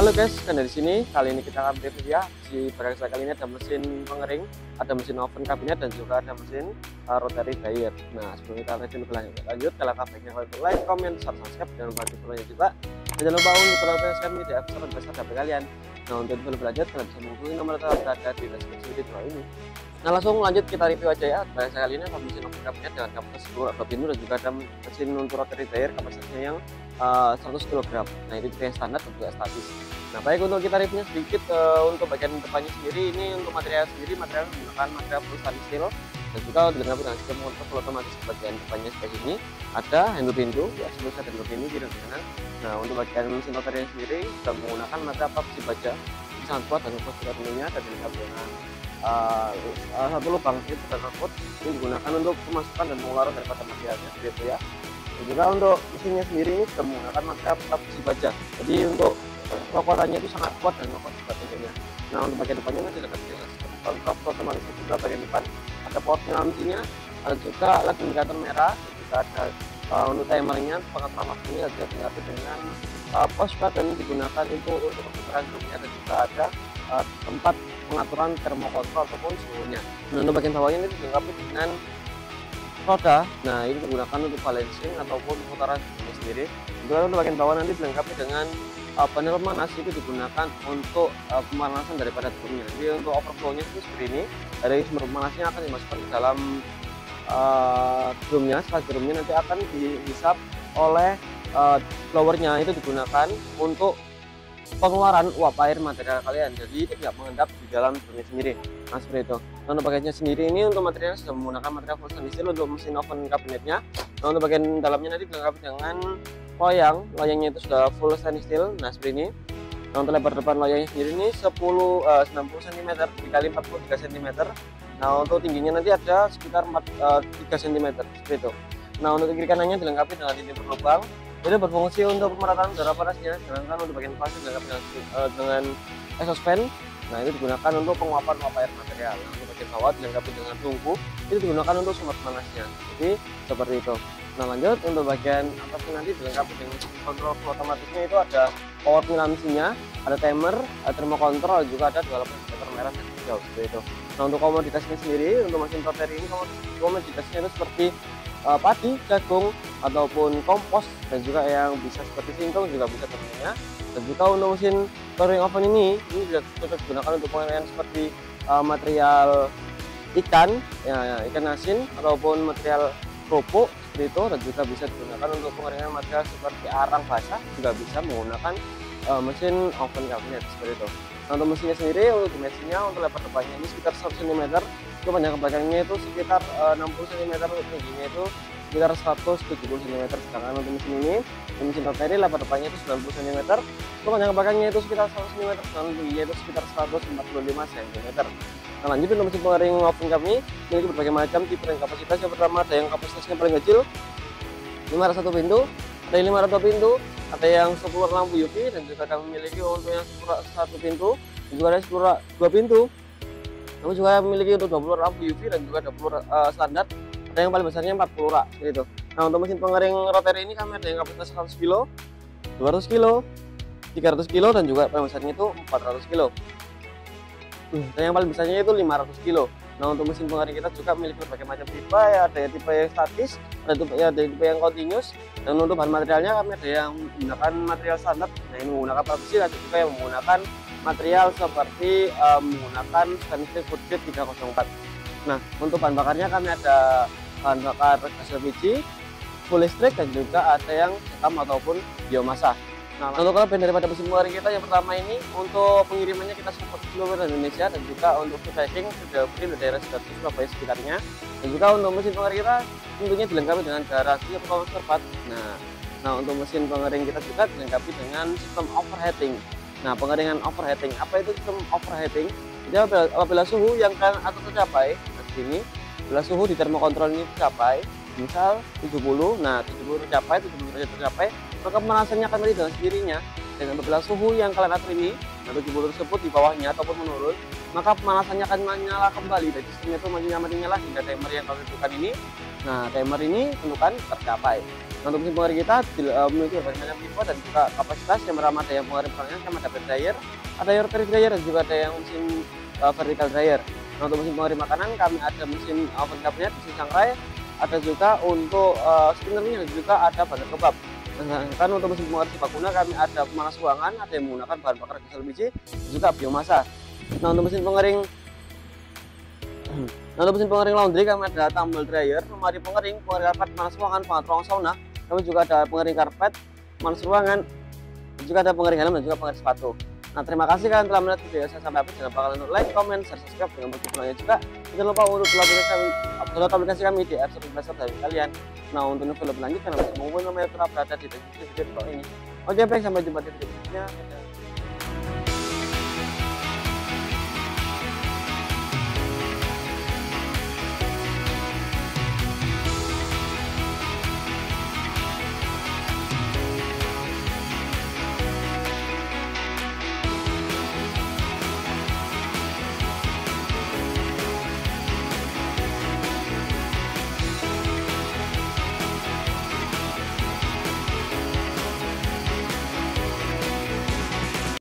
Halo guys, kan dari sini kali ini kita akan review ya di barang saya kali ini ada mesin pengering, ada mesin oven kabinet dan juga ada mesin uh, rotary dryer. Nah sebelum kita review lebih lanjut, lanjut kalau kalian like, comment, subscribe dan bantu follow juga. Dan jangan lupa untuk follow kami di episode besar dari kalian. Nah untuk lebih lanjut kalian bisa menghubungi nomor telepon berada di deskripsi video ini. Nah langsung lanjut kita review aja ya. Barang saya kali ini ada mesin oven kabinet dengan kapasitas 2 pintu dan juga ada mesin untuk rotary dryer kapasitasnya yang uh, 100 kg. Nah itu yang standar dan juga statis. Nah baik untuk kita reviewnya sedikit uh, untuk bagian depannya sendiri ini untuk material sendiri material menggunakan material full stainless steel dan juga dengan sistem full otomatis bagian depannya seperti ini ada handle pintu ya sebelum saya handle pintu kiri kanan. Nah untuk bagian mesin rotornya sendiri sudah menggunakan material besi baja sangat kuat dan kuat juga tentunya dan dilengkapi dengan uh, satu lubang itu ini digunakan untuk pemasukan dan pengeluaran daripada materialnya seperti itu ya. Dan juga untuk mesinnya sendiri ini menggunakan besi baja. Jadi untuk kokorannya itu sangat kuat dan juga tentunya nah untuk bagian depannya nanti dekat kontrol otomatis juga bagian depan. Ada port mesinnya ada juga alat indikator merah juga ada uh, untuk timernya pengatur waktunya juga dilengkapi dengan uh, push button digunakan untuk untuk pemutaran dunia dan juga ada uh, tempat pengaturan termokontrol ataupun suhunya. Nah untuk bagian bawahnya ini dilengkapi dengan roda. Nah ini digunakan untuk balancing ataupun pemutaran sendiri. Juga untuk bagian bawah nanti dilengkapi dengan uh, panel pemanas itu digunakan untuk uh, pemanasan daripada drumnya jadi untuk overflownya itu seperti ini. Dari sumber pemanasnya akan dimasukkan ke dalam uh, drumnya. Setelah drumnya nanti akan dihisap oleh uh, blowernya itu digunakan untuk pengeluaran uap air material kalian. Jadi tidak mengendap di dalam drumnya sendiri. Nah seperti itu. Nah, untuk bagiannya sendiri ini untuk materialnya sudah menggunakan material full stainless steel untuk mesin oven kabinetnya. Nah untuk bagian dalamnya nanti dilengkapi dengan loyang. Loyangnya itu sudah full stainless steel. Nah seperti ini. Nah untuk lebar depan loyangnya sendiri ini 10 uh, 90 cm dikali 43 cm nah untuk tingginya nanti ada sekitar 4, uh, 3 cm seperti itu. Nah untuk kiri kanannya dilengkapi dengan ini berlubang itu berfungsi untuk pemerataan udara panasnya sedangkan untuk bagian dilengkapi dengan, uh, dengan exhaust fan nah itu digunakan untuk penguapan uap air material. Nah, untuk bagian bawah dilengkapi dengan tungku itu digunakan untuk sumber panasnya. Jadi seperti itu. Nah lanjut untuk bagian atasnya nanti dilengkapi dengan kontrol otomatisnya itu ada power mesinnya, ada timer, ada termokontrol, juga ada dua lampu merah dan hijau seperti itu. Nah untuk komoditasnya sendiri untuk mesin rotary ini komoditasnya itu seperti uh, padi, jagung ataupun kompos dan juga yang bisa seperti singkong juga bisa tentunya. Dan juga untuk mesin touring oven ini ini juga cocok digunakan untuk penggunaan seperti uh, material ikan, ya, ikan asin ataupun material kerupuk seperti itu dan juga bisa digunakan untuk pengeringan material seperti arang basah juga bisa menggunakan uh, mesin oven cabinet seperti itu nah untuk mesinnya sendiri untuk dimensinya untuk lebar depannya ini sekitar 100 cm itu panjang belakangnya itu sekitar uh, 60 cm tingginya itu sekitar 170 cm sedangkan untuk mesin ini mesin rotary lebar depannya itu 90 cm itu panjang belakangnya itu sekitar 100 cm dan tingginya itu sekitar 145 cm Nah lanjut untuk mesin pengering oven kami memiliki berbagai macam tipe dan kapasitas. Yang pertama ada yang kapasitasnya paling kecil 501 pintu, ada yang 500 pintu, ada yang 10 lampu UV dan juga kami memiliki untuk yang 1 pintu dan juga ada 10 2 pintu. Kami juga memiliki untuk 20 lampu UV dan juga 20 uh, standar. Ada yang paling besarnya 40 rak seperti itu. Nah untuk mesin pengering rotary ini kami ada yang kapasitas 100 kg, 200 kg, 300 kg dan juga paling besarnya itu 400 kg dan yang paling besarnya itu 500 kilo nah untuk mesin pengering kita juga memiliki berbagai macam tipe ya. Ada yang tipe yang statis ada tipe, ya, ada tipe yang continuous. Dan untuk bahan materialnya kami ada yang menggunakan material standar. Nah ini menggunakan produksi ada juga yang menggunakan material seperti um, menggunakan stainless food grade 304 nah untuk bahan bakarnya kami ada bahan bakar gas LPG full listrik dan juga ada yang hitam ataupun biomasa Nah, untuk kelebihan daripada mesin pengering kita yang pertama ini untuk pengirimannya kita support seluruh Indonesia dan juga untuk packing sudah di daerah Sidoarjo Surabaya sekitarnya. Dan juga untuk mesin pengering kita tentunya dilengkapi dengan garansi atau terpat. Nah, nah untuk mesin pengering kita juga dilengkapi dengan sistem overheating. Nah, pengeringan overheating. Apa itu sistem overheating? Jadi apabila, suhu yang kan atau tercapai, nah sini, bila suhu di termokontrol ini tercapai, misal 70, nah 70 tercapai, 70 derajat tercapai, maka pemanasannya akan dengan sendirinya. Dengan apabila suhu yang kalian atur ini dan 70 tersebut di bawahnya ataupun menurun maka pemanasannya akan menyala kembali. Dan sistemnya itu matinya mati nyala hingga timer yang kalian tentukan ini. Nah timer ini tentukan tercapai. Nah, untuk mesin pengering kita uh, memiliki banyak tipe dan juga kapasitas yang meramah daya pengering perangnya sama ada dryer, ada air dryer dan juga ada yang mesin uh, vertical dryer. Nah, untuk mesin pengering makanan kami ada mesin oven cabinet, mesin sangrai, ada juga untuk uh, spinnernya dan juga ada bandar kebab. Sedangkan untuk mesin pengering serbaguna kami ada pemanas ruangan, ada yang menggunakan bahan bakar diesel biji, juga biomasa. Nah, untuk mesin pengering Nah, untuk mesin pengering laundry kami ada tumble dryer, lemari pengering, pengering karpet, panas ruangan, panas ruang sauna. Kami juga ada pengering karpet, panas ruangan, juga ada pengering helm dan juga pengering sepatu. Nah, terima kasih kalian telah melihat video saya sampai habis. Jangan lupa kalian like, comment, share, subscribe dengan bunyi juga. Jangan lupa untuk aplikasi kami, upload aplikasi kami di App Store Play dari kalian. Nah, untuk video lanjut, channel maupun nomor yang berada di deskripsi video ini. Oke, baik, sampai jumpa di video selanjutnya.